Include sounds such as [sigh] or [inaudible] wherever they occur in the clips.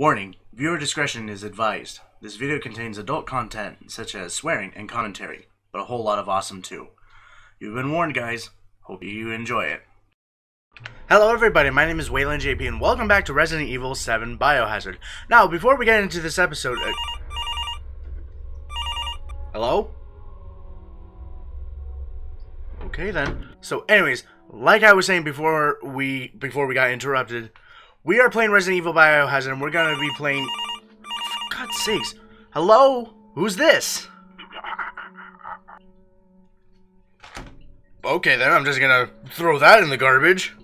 Warning, viewer discretion is advised. This video contains adult content such as swearing and commentary, but a whole lot of awesome too. You've been warned, guys. Hope you enjoy it. Hello, everybody. My name is Whalen JP, and welcome back to Resident Evil 7 Biohazard. Now, before we get into this episode, uh... hello? Okay then. So, anyways, like I was saying before we before we got interrupted, we are playing Resident Evil Biohazard, and we're gonna be playing. For God's sakes! Hello? Who's this? Okay, then I'm just gonna throw that in the garbage.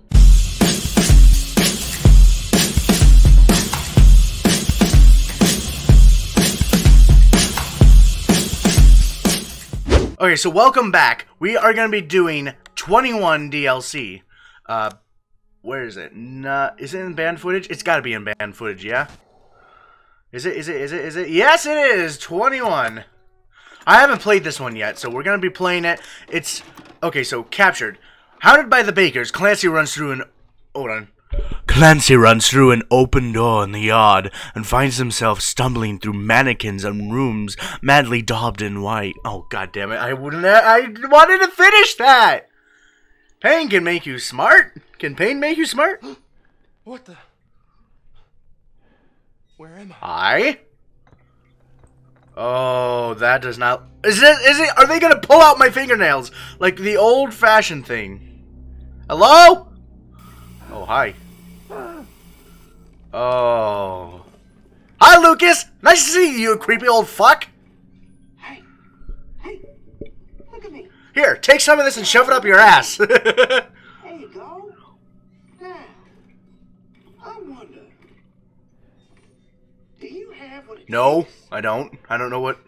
Okay, so welcome back. We are gonna be doing 21 DLC. Uh, where is it? Nah, is it in Banned Footage? It's got to be in Banned Footage, yeah. Is it? Is it? Is it? Is it? Yes, it is. 21. I haven't played this one yet, so we're gonna be playing it. It's okay. So captured. Hounded by the Bakers, Clancy runs through an. Hold on. Clancy runs through an open door in the yard and finds himself stumbling through mannequins and rooms madly daubed in white. Oh god damn it! I wouldn't. I wanted to finish that. Pain can make you smart. Can pain make you smart? [gasps] What the? Where am I? Hi. Oh, that does not. Is it? Is it? Are they gonna pull out my fingernails like the old-fashioned thing? Hello? Oh, hi. Oh. Hi, Lucas. Nice to see you, you creepy old fuck. Hey, hey, look at me. Here, take some of this and shove it up your ass. [laughs] There you go. Now, I wonder, do you have what it no, takes? I don't. I don't know what.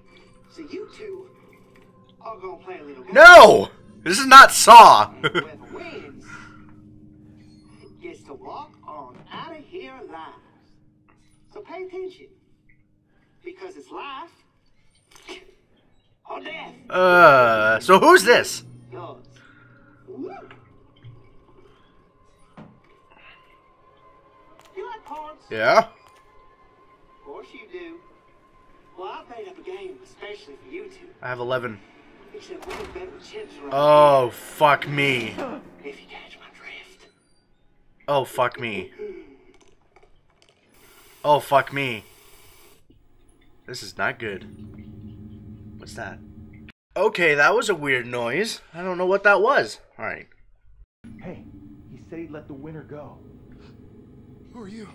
So you two are gonna play a little game. No, this is not Saw. [laughs] Wins gets to walk on out of here alive. So pay attention, because it's life. Uh, so who's this? Yeah. Of course you do. Well, I made up a game especially for you two. I have 11. Except we can bet chips Oh, fuck me. if you catch my drift. Oh, fuck me. Oh, fuck me. This is not good. What's that? Okay, that was a weird noise. I don't know what that was. Alright. Hey, he said he'd let the winner go. Who are you?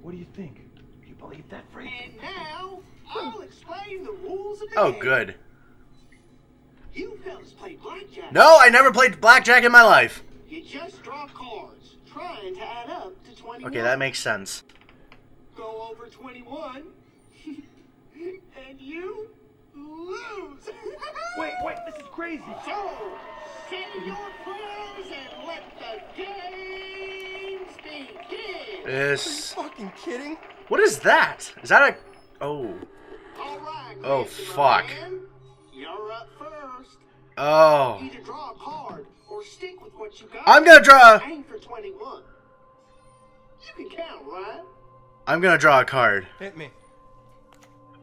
What do you think? You believe that freak? And now, I'll explain the rules of the Oh, game. good. You fellas play blackjack. No, I never played blackjack in my life. You just draw cards, trying to add up to 21. Okay, that makes sense. Go over 21, [laughs] and you lose. Wait, wait, this is crazy. So, settle your plans and let the games begin. This. Fucking kidding? What is that? Is that a. Oh. All right, Oh, fuck. man. You're up first. Oh. Either draw a card or stick with what you got. I'm gonna draw. Aim for 21. You can count, right? I'm gonna draw a card. Hit me.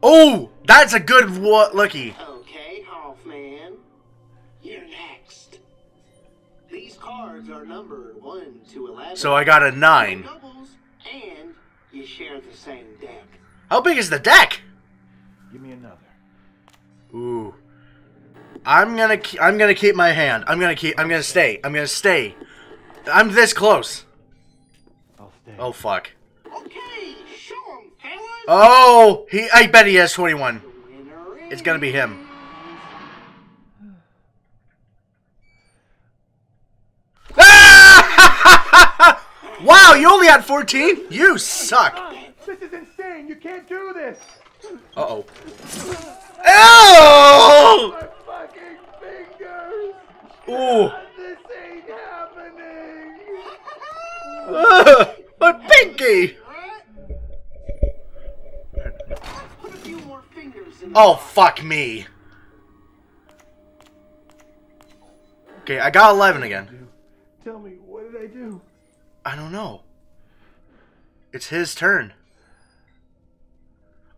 Oh! That's a good wa- looky. Okay, Hoffman. You're next. These cards are numbered 1 to 11. So I got a 9. doubles, and you share the same deck. How big is the deck? Give me another. Ooh. I'm gonna I'm gonna keep my hand. I'm gonna keep I'm gonna stay. I'm gonna stay. I'm this close. I'll stay. Oh fuck. Oh, he I bet he has 21. It's gonna be him. Ah! [laughs] wow, you only had 14? You suck. This is insane. You can't do this. Uh-oh. Ew! My fucking fingers. Ooh. This ain't happening. Ugh, my pinky. Oh, fuck me. Okay, I got 11 again. Tell me, what did I do? I don't know. It's his turn.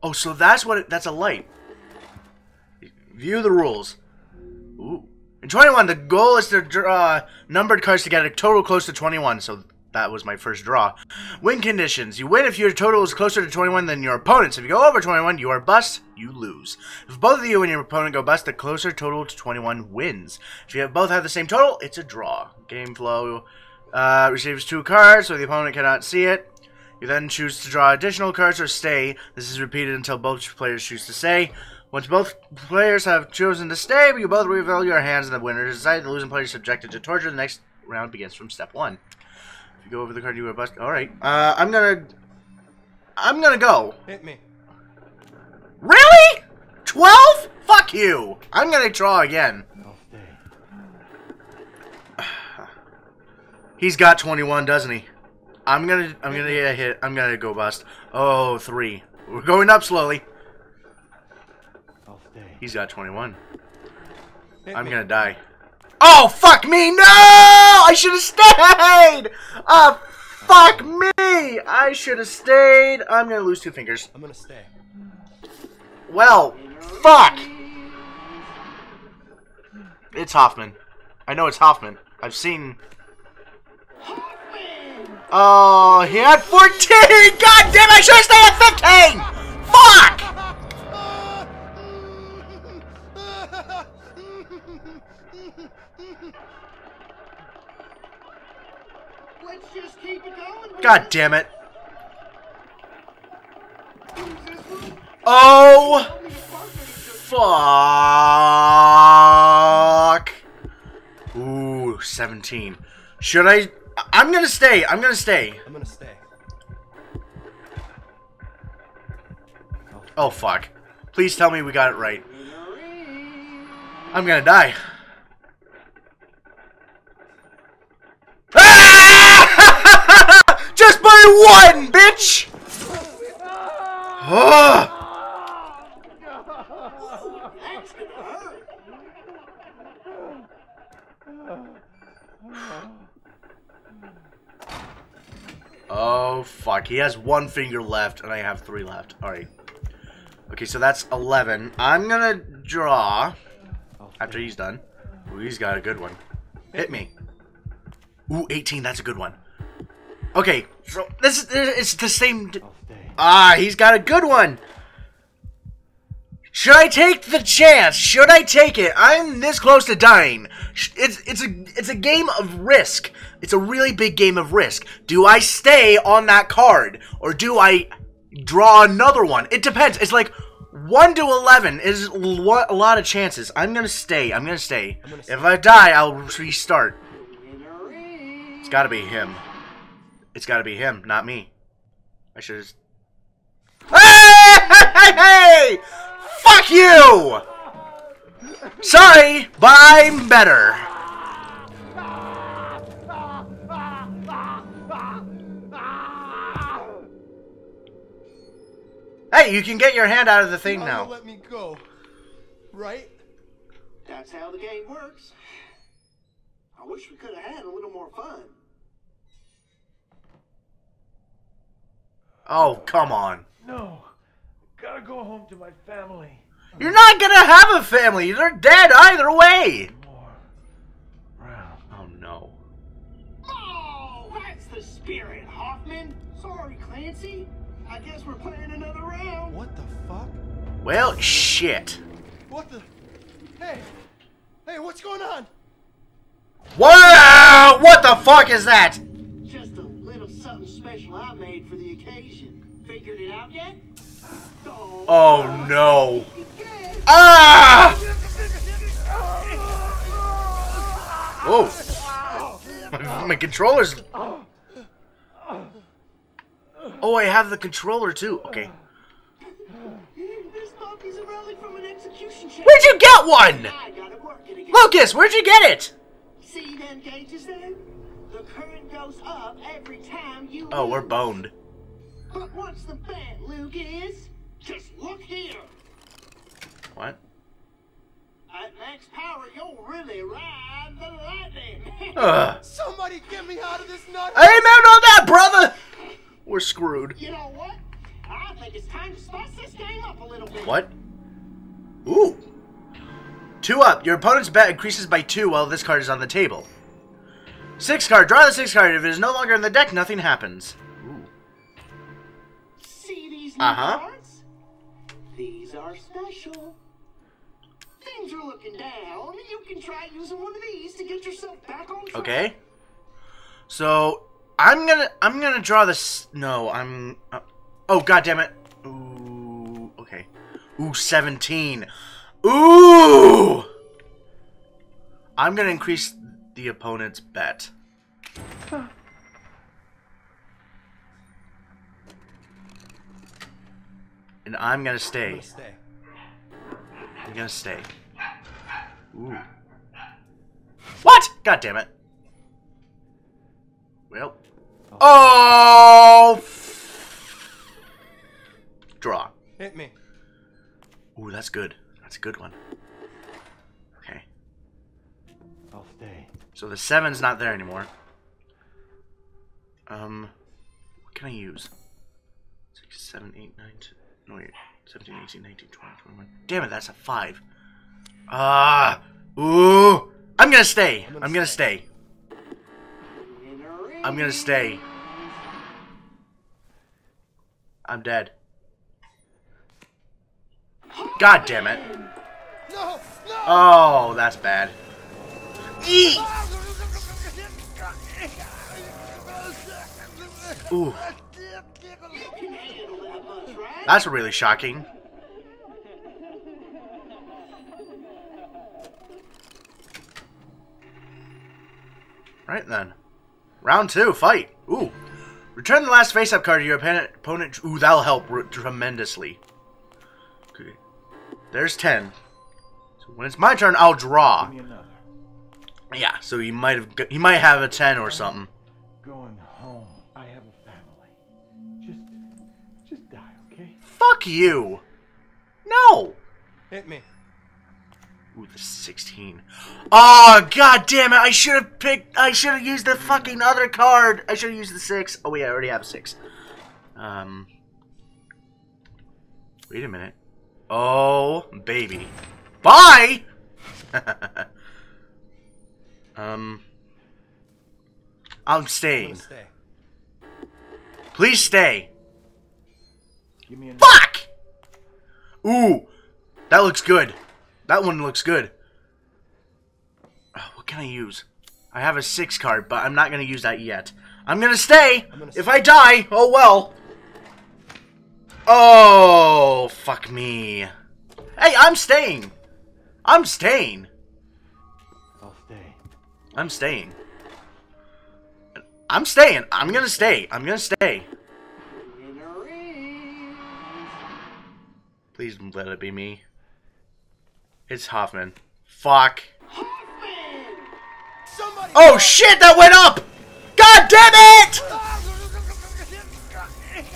Oh, so that's what it, that's a light. View the rules. Ooh. In 21, the goal is to draw uh, numbered cards to get a total close to 21, so that was my first draw. Win conditions. You win if your total is closer to 21 than your opponent's. If you go over 21, you are bust, you lose. If both of you and your opponent go bust, the closer total to 21 wins. If you have both have the same total, it's a draw. Game flow uh, receives two cards, so the opponent cannot see it. You then choose to draw additional cards or stay. This is repeated until both players choose to stay. Once both players have chosen to stay, you both reveal your hands and the winner is decided. The losing player is subjected to torture. The next round begins from step one. If you go over the card, you are bust. All right. Uh, I'm gonna. I'm gonna go. Hit me. Really? Twelve? Fuck you. I'm gonna draw again. [sighs] He's got 21, doesn't he? I'm gonna. I'm gonna get a hit. I'm gonna go bust. Oh, three. We're going up slowly. I'll stay. He's got 21. Hit I'm me. gonna die. Oh, fuck me! No! I should have stayed! Oh, fuck me! I should have stayed. I'm gonna lose two fingers. I'm gonna stay. Well, fuck! It's Hoffman. I know it's Hoffman. I've seen. Oh, he had 14! God damn, I should have stayed at 15! Fuck! God damn it. Who's this oh, one? Oh, Tell me fuck. took- Ooh, 17. Should I? I'm gonna stay. I'm gonna stay. I'm gonna stay. Oh, fuck. Please tell me we got it right. I'm gonna die. Ah! Just by one, bitch! Gonna. Oh, fuck. He has one finger left, and I have three left. Alright. Okay, so that's 11. I'm gonna draw after he's done. Ooh, he's got a good one. Hit me. Ooh, 18. That's a good one. Okay, so this is it's the same. I'll. Ah, he's got a good one. Should I take the chance? Should I take it? I'm this close to dying. It's it's a it's a game of risk. It's a really big game of risk. Do I stay on that card or do I draw another one? It depends. It's like 1 to 11 is a lot of chances. I'm going to stay. I'm going to stay. If I die, I'll restart. It's got to be him. It's got to be him, not me. I should have. Hey! hey, hey! Fuck you! Sorry, but I'm better. Hey, you can get your hand out of the thing Now now. let me go. Right? That's how the game works. I wish we could have had a little more fun. Oh, come on. No. Gotta go home to my family. You're not gonna have a family. They're dead either way. Oh no. Oh, that's the spirit, Hoffman. Sorry, Clancy. I guess we're playing another round. What the fuck? Well, shit. What the? Hey! Hey, what's going on? Wow! What the fuck is that? Just a little something special I made for the occasion. Figured it out yet? Oh, Oh no. Ah! Whoa. My, [laughs] my controller's. Oh, I have the controller too. Okay. Where'd you get one? Lucas, where'd you get it? See them gauges there? The current goes up every time you. Oh, we're boned. But what's the bet, Lucas? Just look here. What? At max power, you'll really ride the lightning. [laughs] Ugh. Somebody get me out of this nut! Amen on that, brother! We're screwed. you know what? I think it's time to spice this game up a little bit. What? Ooh. Two up. Your opponent's bet increases by two while this card is on the table. Six card. Draw the six card. If it is no longer in the deck, nothing happens. Ooh. See these new Uh-huh. Cards? These are special. Things are looking down. You can try using one of these to get yourself back on track. Okay. So I'm gonna I'm gonna draw this. No, I'm. Uh, oh god damn it. Ooh. Okay. Ooh, 17. Ooh. I'm gonna increase the opponent's bet. And I'm gonna I'm stay. gonna stay. I'm gonna stay. Ooh. What? God damn it. Well. Oh! Draw. Hit me. Ooh, that's good. That's a good one. Okay. I'll stay. So the seven's not there anymore. Um, what can I use? Six, seven, eight, nine, ten. No, wait. 17, 18, 19, 20, 21. Damn it, that's a five. Ah! ooh! I'm gonna stay. I'm I'm gonna gonna, stay. I'm gonna stay. I'm dead. God damn it. No! No! Oh, that's bad. Eek! Ooh, that's really shocking. Right then. Round two, fight. Ooh. Return the last face-up card to your opponent. Ooh, that'll help tremendously. Okay. There's 10. So when it's my turn, I'll draw. Yeah, so he might have he might have a 10 or something. Going Fuck you. No. Hit me. Ooh, the 16. Oh, god damn it. I should have picked I should have used the fucking other card. I should have used the 6. Oh, yeah, I already have a 6. Um Wait a minute. Oh, baby. Bye. [laughs] um I'm staying. stay. Please stay. Give me another. Fuck! Ooh, that looks good. That one looks good. Oh, what can I use? I have a six card, but I'm not gonna use that yet. I'm gonna stay. I'm gonna if stay. I die, oh well. Oh, fuck me. Hey, I'm staying. I'm staying. I'll stay. I'm staying. I'm staying. I'm gonna stay. I'm gonna stay. Please let it be me. It's Hoffman. Fuck. Hoffman! Oh shit, that went up! God damn it!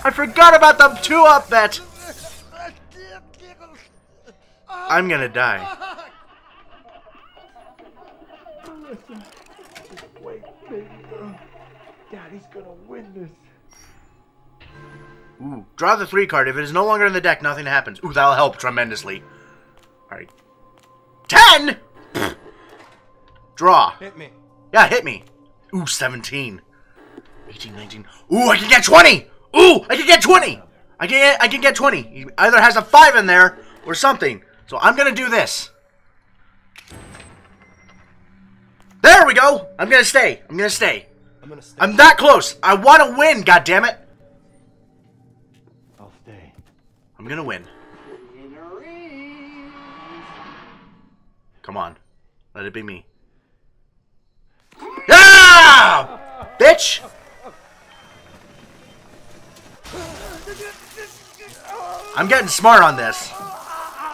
I forgot about the two up bet. I'm gonna die. Listen. Just wait, baby. Daddy's gonna win this. Ooh, draw the three card. If it is no longer in the deck, nothing happens. Ooh, that'll help tremendously. Alright. Ten! Draw. Hit me. Yeah, hit me. Ooh, 17. 18, 19. Ooh, I can get 20! Ooh, I can get 20! I can get, I can get 20. He either has a 5 in there or something. So I'm gonna do this. There we go! I'm gonna stay. I'm gonna stay. I'm gonna stay. I'm that close. I want to win, God damn it! I'm gonna win. Come on. Let it be me. Yeah! Bitch! I'm getting smart on this.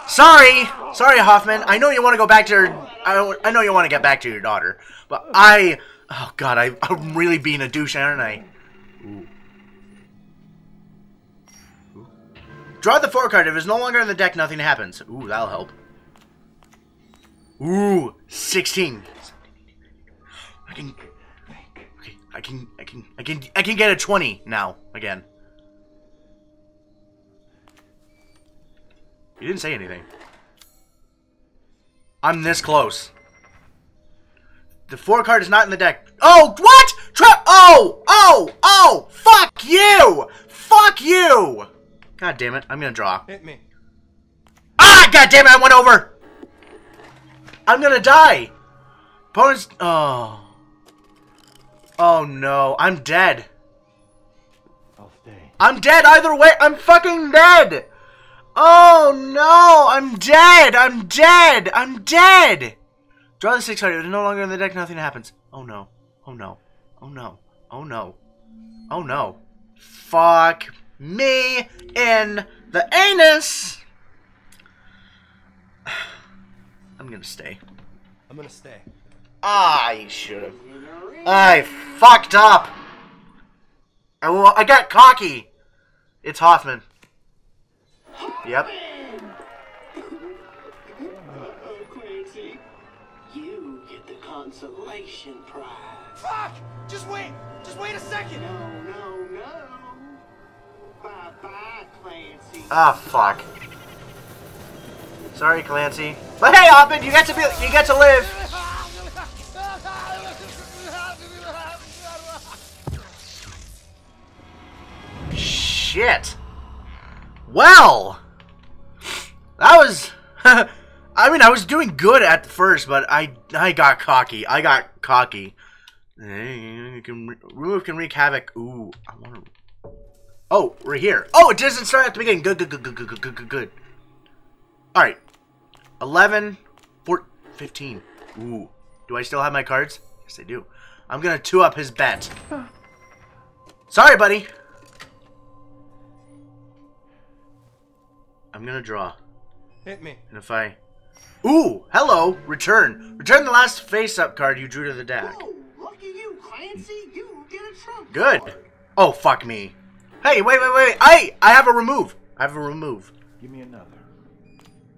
Sorry! Sorry, Hoffman. I know you want to go back to your... I, I know you want to get back to your daughter. But I... Oh, God. I, I'm really being a douche, aren't I? Ooh. Draw the four card. If it's no longer in the deck, nothing happens. Ooh, that'll help. Ooh, 16. I can I can I can I can I can get a 20 now again. You didn't say anything. I'm this close. The four card is not in the deck. Oh, what? Oh, oh, oh, fuck you! Fuck you! God damn it, I'm gonna draw. Hit me. Ah, god damn it, I went over! I'm gonna die! Opponent's. Oh. Oh no, I'm dead. I'll stay. I'm dead either way. I'm fucking dead. Oh no, I'm dead. I'm dead. I'm dead. Draw the six card. It's no longer in the deck. Nothing happens. Oh no. Oh no. Oh no. Oh no. Oh no. Fuck me in the anus. I'm gonna stay. I'm gonna stay. I should have. I fucked up. I, well, I got cocky. It's Hoffman. Yep. Oh, Clancy, you get the consolation prize. Fuck! Just wait! Just wait a second! No, no, no. Ah, fuck. Sorry, Clancy. But hey, Hoffman, you get to be, you get to live. Shit. Well, that was. [laughs] I mean, I was doing good at first, but I I got cocky. I got cocky. Remove can wreak havoc. Ooh, I want to. Oh, we're here. Oh, it doesn't start at the beginning. Good, good, good, good, good, good, good, good, good. All right. 11, 14, 15. Ooh. Do I still have my cards? Yes, I do. I'm going to two up his bet. Sorry, buddy. I'm going to draw. Hit me. And if I... Ooh, hello. Return. Return the last face-up card you drew to the deck. Oh, lucky you, Clancy. You get a trump Good. card. Oh, fuck me. Hey, wait, wait, wait. I, I have a remove. I have a remove. Give me another.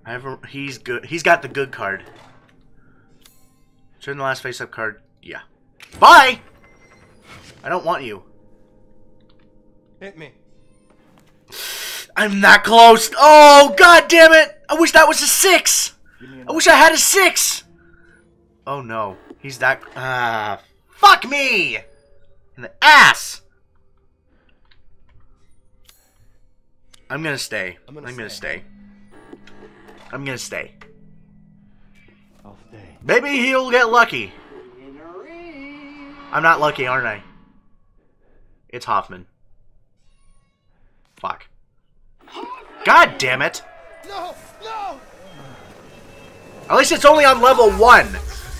I have a, he's good. He's got the good card. Turn the last face-up card. Yeah. Bye! I don't want you. Hit me. I'm that close. Oh, god damn it! I wish that was a six! I wish I had a six! Oh no. He's that... Ah. fuck me! In the ass! I'm gonna stay. I'm I'm gonna, gonna stay. I'm gonna stay. I'll stay. Maybe he'll get lucky. In a ring. I'm not lucky, aren't I? It's Hoffman. Fuck. God damn it! No! No! At least it's only on level one.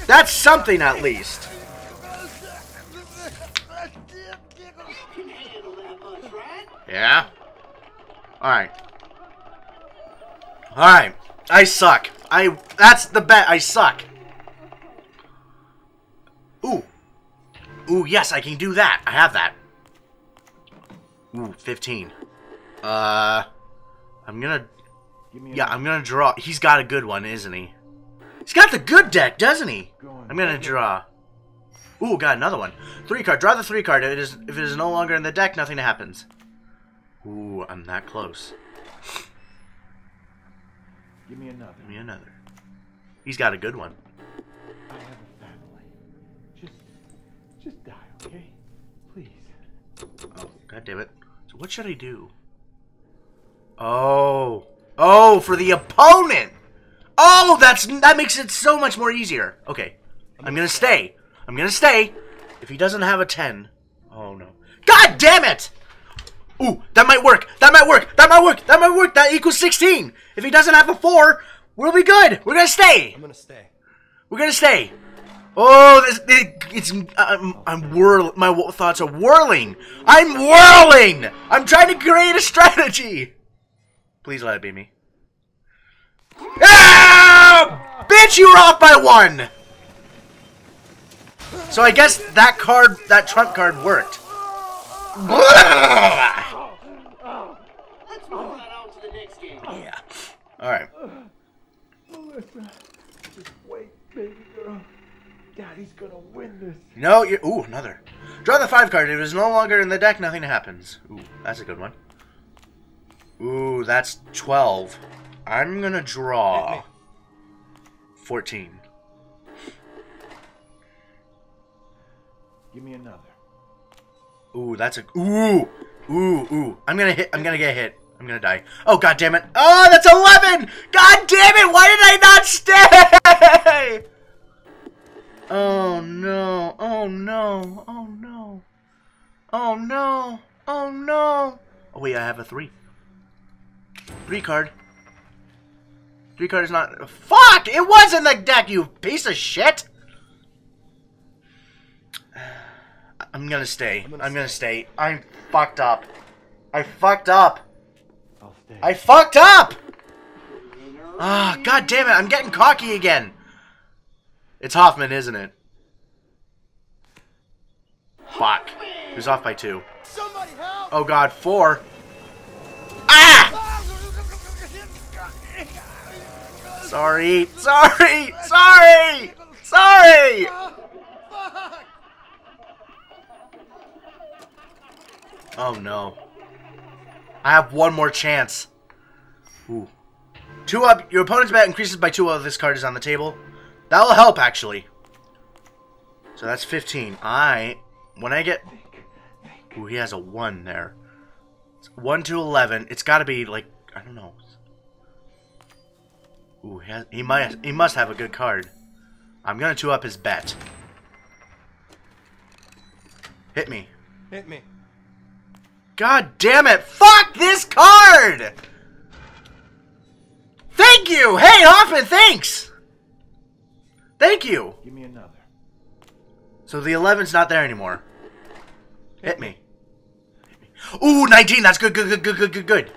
That's something at least. Can handle that much, right? Yeah? Alright. Alright. I suck. I that's the bet. I suck. Ooh. Ooh, yes, I can do that. I have that. Ooh, 15. Uh I'm gonna Yeah. I'm gonna draw. He's got a good one, isn't he? He's got the good deck, doesn't he? I'm gonna draw. Ooh, got another one. Three card. Draw the three card. If it is if it is no longer in the deck, nothing happens. Ooh, I'm that close. Give me another. Give me another. He's got a good one. I have a family. Just, just die, okay? Please. Oh, god damn it. So what should I do? Oh. Oh, for the opponent! Oh, that's that makes it so much more easier. Okay. I'm gonna stay. I'm gonna stay. If he doesn't have a 10. Oh no. God damn it! Ooh, that might work. That might work. That might work. That might work. That equals 16. If he doesn't have a 4, we'll be good. We're gonna stay. I'm gonna stay. We're gonna stay. Oh, this, it, it's I'm, I'm whirl. My thoughts are whirling. I'm whirling. I'm trying to create a strategy. Please let it be me. Ah! Bitch, you were off by one. So I guess that card, that trump card, worked. Let's move right on to the next game. yeah. All right. Melissa, just wait, baby girl. Daddy's gonna win this. No, you. Ooh, another. Draw the five card. If it is no longer in the deck, nothing happens. Ooh, that's a good one. Ooh, that's twelve. Uh, I'm gonna draw 14. Give me another. Ooh, that's a ooh, ooh, ooh. I'm gonna hit. I'm gonna get hit. I'm gonna die. Oh god damn it! Oh, that's 11. God damn it! Why did I not stay? [laughs] Oh no! Oh no! Oh no! Oh no! Oh no! Oh wait, I have a three. Three card. Three card is not. Fuck! It was in the deck, you piece of shit. I'm gonna stay. I'm gonna, stay. I'm fucked up. I fucked up. I'll stay. I fucked up. Ah, god damn it! I'm getting cocky again. It's Hoffman, isn't it? Fuck. He was off by two. Somebody help! Oh god, four. Ah! Sorry, sorry, sorry, sorry. Oh no. I have one more chance. Ooh. Two up. Your opponent's bet increases by two while this card is on the table. That will help, actually. So that's 15. I, when I get... Ooh, he has a 1 there. It's 1 to 11. It's got to be, like, I don't know. Ooh, he, has, he, might, he must have a good card. I'm going to 2 up his bet. Hit me. Hit me. God damn it! Fuck this card! Thank you! Hey, Hoffman, thanks! Thank you! Give me another. So the 11's not there anymore. Hit me. Hit me. Ooh, 19! That's good, good, good, good, good, good, good.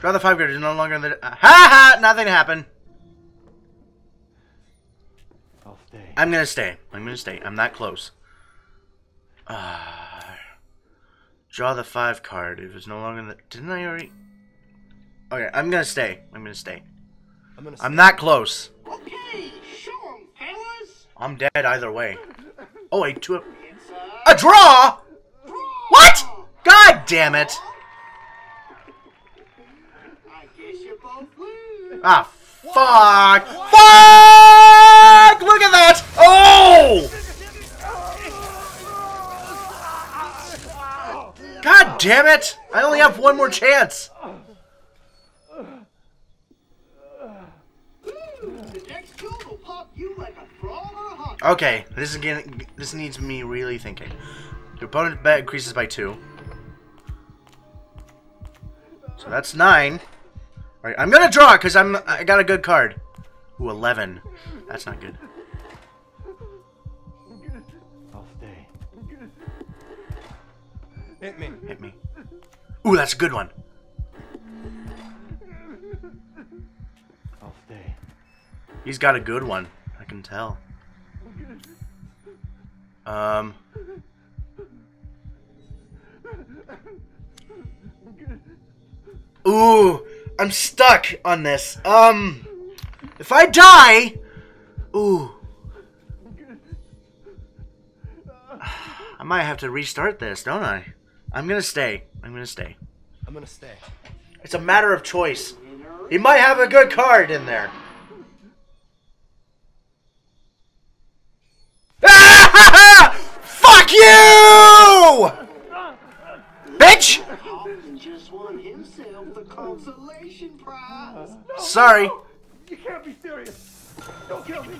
Draw the 5 card. Is no longer in the... Uh, ha ha! Nothing happened. I'll stay. I'm gonna stay. I'm gonna stay. I'm that close. Uh, draw the 5 card. If it's no longer the... Didn't I already... Okay, I'm gonna stay. I'm gonna stay. I'm gonna. I'm that close. Okay, show 'em, fellas. I'm dead either way. Oh wait, two. A A draw? draw. What? God damn it! I guess you both lose. Ah, fuck! Fuck! Look at that! Oh! God damn it! I only have one more chance. Okay, this is getting. This needs me really thinking. Your opponent's bet increases by two. So that's nine. All right, I'm gonna draw because I'm. I got a good card. Ooh, eleven. That's not good. Hit me. Hit me. Ooh, that's a good one. I'll stay. He's got a good one. I can tell. Um. Ooh, I'm stuck on this. Um, if I die, ooh, [sighs] I might have to restart this, don't I? I'm gonna stay. I'm gonna stay. I'm gonna stay. It's a matter of choice. He might have a good card in there. [laughs] Fuck you! Bitch! Hoffman just won himself the consolation prize. Sorry. You can't be serious. Don't kill me.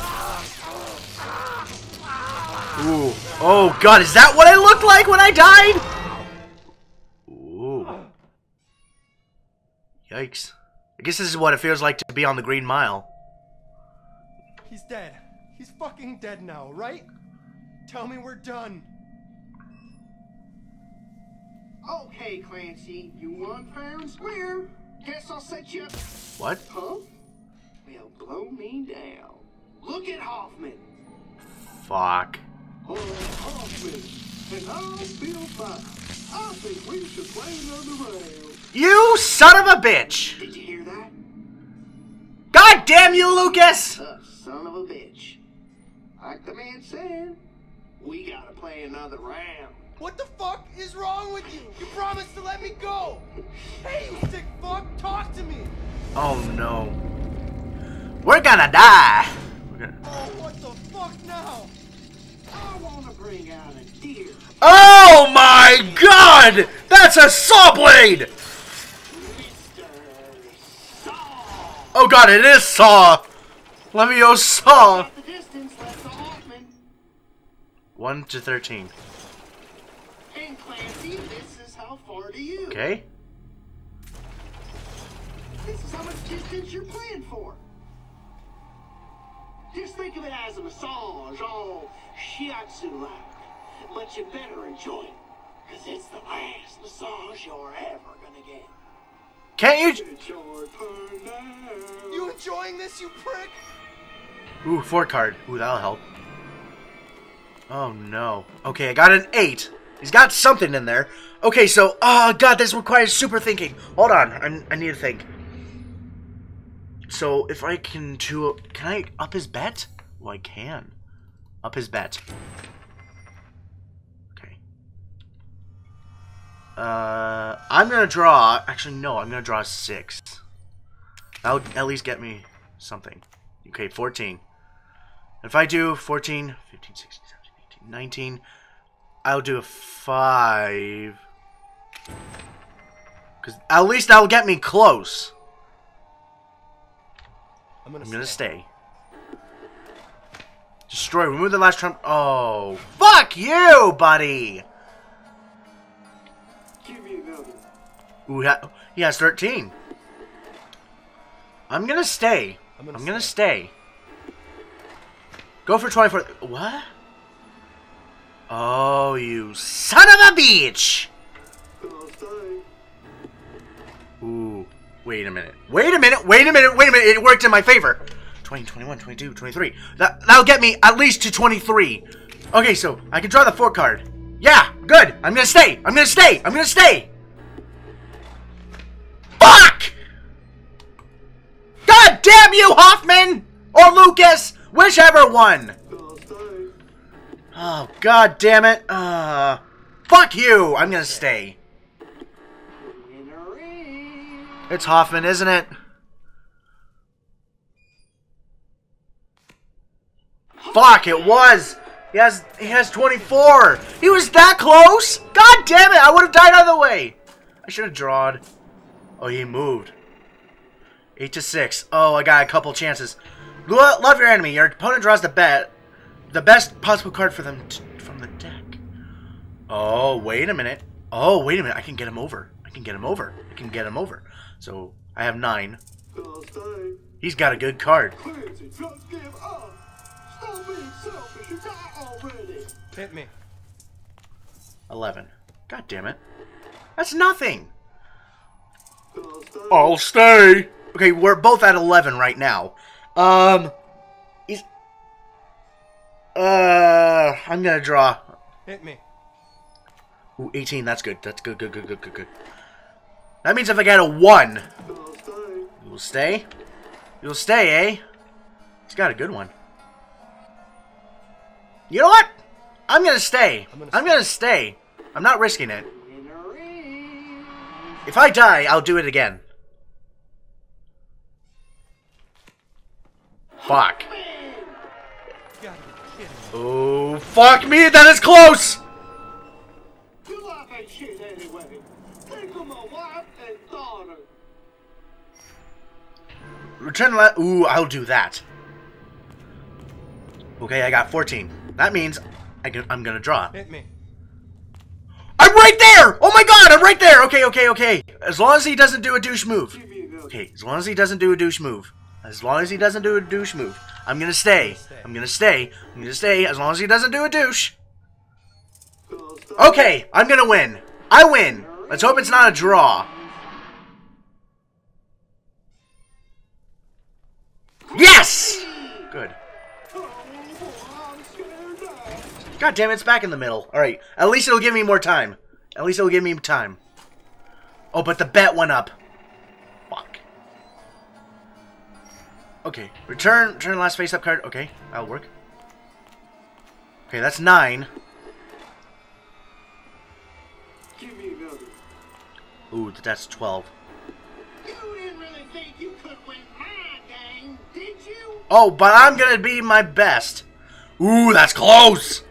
Ah! Ah! Ah! Ding. Ooh. Oh god, is that what I looked like when I died? Ooh. Yikes. I guess this is what it feels like to be on the Green Mile. He's dead. He's fucking dead now, right? Tell me we're done. Okay, Clancy, you won fair and square. Guess I'll set you up. What? Huh? Well, blow me down. Look at Hoffman. Fuck. Oh, Hoffman. And I feel fine. I think we should play another round. You son of a bitch! Did you hear that? God damn you, Lucas! The son of a bitch. Like the man said, we gotta play another round. What the fuck is wrong with with you? You promised to let me go. [laughs] Hey, you sick fuck, talk to me. Oh no. We're gonna die. We're gonna... Oh, what the fuck now? Oh my god! That's a saw blade! Oh god, it is Saw! Let me Lester Hoffman. 1 to 13. And Clancy, this is how far to you. Okay. This is how much distance you're playing for. Just think of it as a massage, all shiatsu-like. But you better enjoy it, because it's the last massage you're ever gonna get. Can't you? It's your turn. You enjoying this, you prick? Ooh, four card. Ooh, that'll help. Oh no. Okay, I got an 8. He's got something in there. Okay, so, oh god, this requires super thinking. Hold on, I, I need to think. So, if I can do, can I up his bet? Well, I can. Up his bet. Okay. Uh, I'm gonna draw, actually no, I'm gonna draw a 6. That'll at least get me something. Okay, 14. If I do 14, 15, 16, 17, 18, 19, I'll do a 5. Because at least that'll get me close. I'm I'm gonna stay. Destroy. Remove the last trump. Oh, fuck you, buddy. Give me another. Ooh, he has 13. I'm gonna stay. I'm gonna I'm gonna stay. Go for 24. What? Oh, you son of a bitch! Ooh, wait a minute. Wait a minute, wait a minute, wait a minute. It worked in my favor. 20, 21, 22, 23. That, that'll get me at least to 23. Okay, so I can draw the four card. Yeah, good. I'm gonna stay. I'm gonna stay. I'm gonna stay. Fuck! God damn you, Hoffman! Or Lucas! Whichever one! Oh, god damn it. Uh, fuck you! I'm gonna stay. It's Hoffman, isn't it? Fuck, it was! He has he has 24! He was that close! God damn it! I would have died either way! I should have drawn. Oh, he moved. 8 to 6. Oh, I got a couple chances. Love your enemy. Your opponent draws the bet. The best possible card for them t- from the deck. Oh, wait a minute. Oh, wait a minute. I can get him over. I can get him over. I can get him over. So, I have 9. He's got a good card. Clancy, just give up. Stop being selfish and die already. Hit me. 11. God damn it. That's nothing. I'll stay. I'll stay. Okay, we're both at 11 right now. Um, he's... Uh, I'm gonna draw. Hit me. Ooh, 18, that's good. That's good, good, good, good, good, good. That means if I get a 1, I'll stay. you'll stay? You'll stay, eh? He's got a good one. You know what? I'm gonna stay. I'm gonna I'm gonna stay. I'm not risking it. In a ring. If I die, I'll do it again. Fuck. Man. You gotta be kidding me. Oh, fuck me, that is close! Your life ain't shit anyway. Think of my wife and daughter. Return the Ooh, I'll do that. Okay, I got 14. That means I I'm gonna draw. Hit me. I'm right there! Oh my god, I'm right there! Okay, okay, okay. As long as he doesn't do a douche move. Give me another. Okay, as long as he doesn't do a douche move. As long as he doesn't do a douche move. I'm gonna stay. I'm gonna stay. I'm gonna stay as long as he doesn't do a douche. Okay, I'm gonna win. I win. Let's hope it's not a draw. God damn it, it's back in the middle. Alright, at least it'll give me more time. At least it'll give me time. Oh, but the bet went up. Fuck. Okay, return, return last face-up card. Okay, that'll work. Okay, that's nine. Give me another. Ooh, that's 12. Really think you could win my game. Oh, but I'm gonna be my best. Ooh, that's close.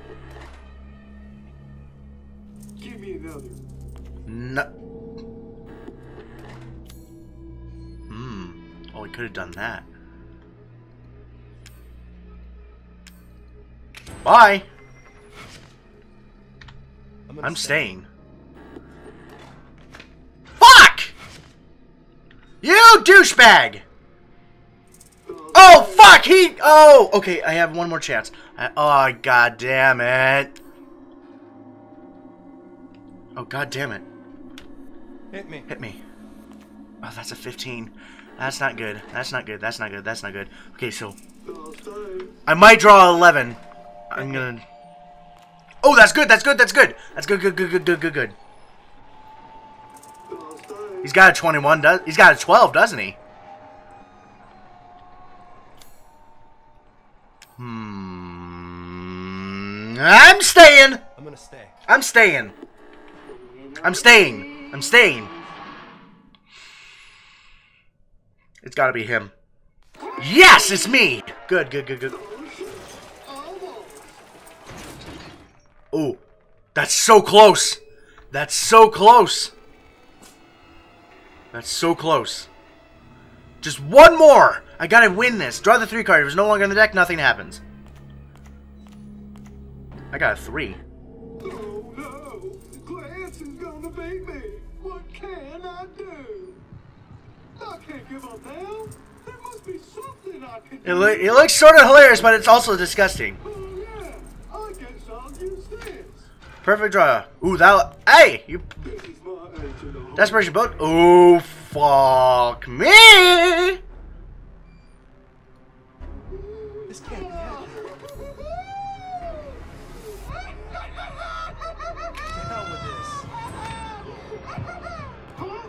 We could have done that. Bye. I'm, I'm stay. staying. Fuck! You douchebag! Oh, fuck! He. Oh, okay. I have one more chance. I, oh, god damn it. Oh, god damn it. Hit me. Hit me. Oh, that's a 15. That's not good. That's not good. That's not good. That's not good. Okay, so. I might draw 11. I'm gonna. Oh, that's good. That's good. That's good. That's good. Good. Good. Good. Good. Good. Good. He's got a 21. Does he's got a 12, doesn't he? Hmm. I'm staying. I'm gonna stay. I'm staying. I'm staying. I'm staying. It's got to be him. Yes, it's me. Good. Good. Good. Good. Ooh, that's so close. That's so close. That's so close. Just one more. I gotta win this. Draw the three card. If it's no longer in the deck, nothing happens. I got a three. It, lo- it looks sort of hilarious, but it's also disgusting. Oh yeah! I guess I'll! Perfect draw. Ooh, that. Hey, you. This is my agent. Desperation boat. Oh, fuck me. This can't be it. To hell with this. what?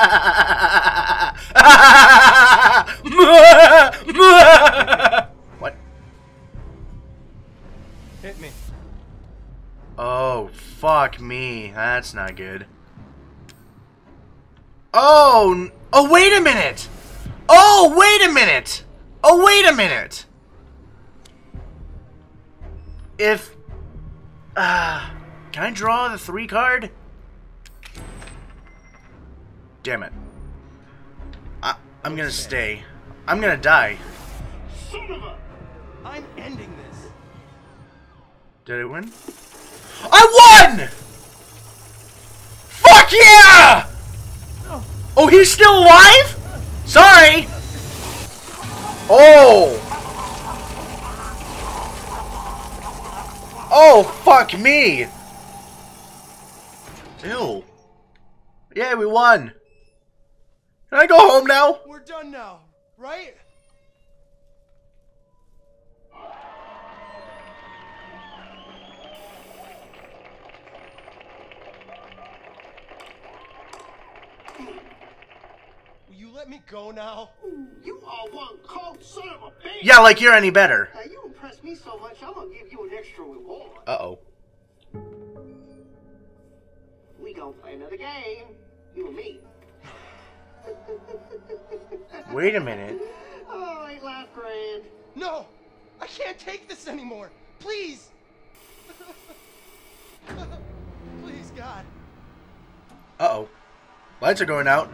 [laughs] [laughs] fuck me. That's not good. Oh, oh, wait a minute. Oh, wait a minute. Oh, wait a minute. If, uh, can I draw the three card? Damn it. I, I'm gonna stay. I'm gonna die. Son of a... I'm ending this. Did it win? I won! Fuck yeah! Oh, he's still alive? Sorry. Oh. Oh, fuck me. Ew. Yeah, we won. Can I go home now? We're done now, right? Will you let me go now? You are one cold son of a bitch! Yeah, like you're any better. Now you impress me so much, I'm gonna give you an extra reward. Uh-oh. We gonna play another game. You and me. [laughs] Wait a minute. Oh, ain't life grand? No! I can't take this anymore! Please! [laughs] Please, God. Uh-oh. Lights are going out.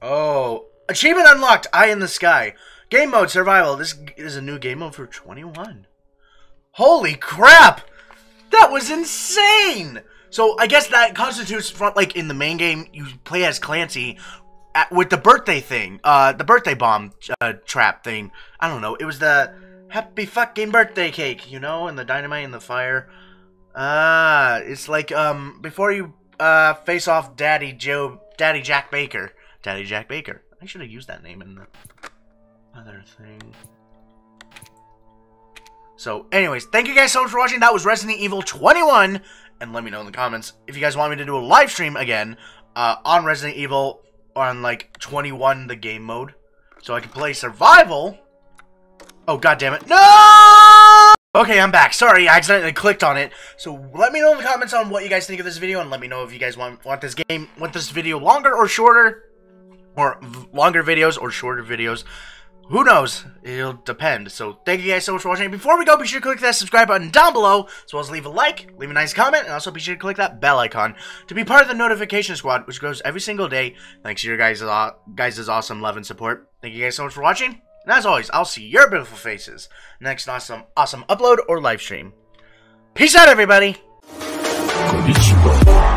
Oh. Achievement unlocked. Eye in the sky. Game mode survival. This is a new game mode for 21. Holy crap! That was insane! So I guess that constitutes front like in the main game you play as Clancy at, with the birthday thing, uh, the birthday bomb uh, trap thing. I don't know. It was the happy fucking birthday cake, you know, and the dynamite and the fire. Ah, it's like um before you uh face off Daddy Joe, Daddy Jack Baker, Daddy Jack Baker. I should have used that name in the other thing. So, anyways, thank you guys so much for watching. That was Resident Evil 21. And let me know in the comments if you guys want me to do a live stream again uh, on Resident Evil on like 21, the game mode. So I can play survival. Oh, god damn it. No! Okay, I'm back. Sorry, I accidentally clicked on it. So let me know in the comments on what you guys think of this video, and let me know if you guys want want this game, want this video longer or shorter, or longer videos or shorter videos. Who knows? It'll depend. So thank you guys so much for watching. Before we go, be sure to click that subscribe button down below, as well as leave a like, leave a nice comment, and also be sure to click that bell icon to be part of the notification squad, which grows every single day. Thanks to your guys' guys' awesome love and support. Thank you guys so much for watching. And as always, I'll see your beautiful faces next awesome, awesome upload or live stream. Peace out, everybody! Konnichiwa.